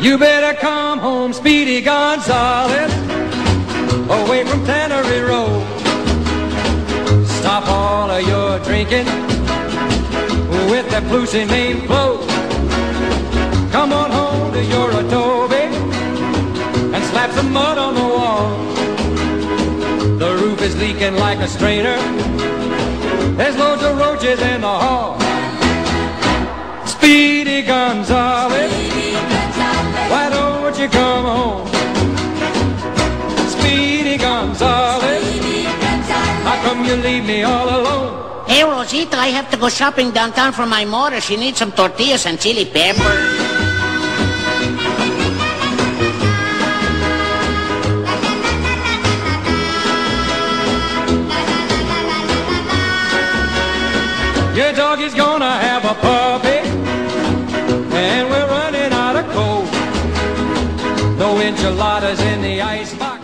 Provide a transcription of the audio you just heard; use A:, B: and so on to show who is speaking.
A: You better come home, Speedy Gonzales, away from Tannery Row. Stop all of your drinking with that Lucy name Flo. Come on home to your adobe and slap some mud on the wall. The roof is leaking like a strainer. There's loads of roaches in the hall. Speedy Gonzales, you come home? Speedy Gonzales, how come you leave me all alone?
B: Hey, Rosita, I have to go shopping downtown for my mother. She needs some tortillas and chili pepper.
A: Your dog is gonna have a puppy, No enchiladas in the icebox.